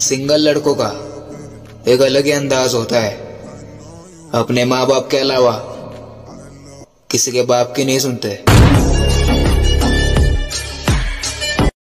Single लड़कों का एक अलग ही अंदाज होता है। अपने माँ बाप के अलावा किसी के बाप की नहीं सुनते।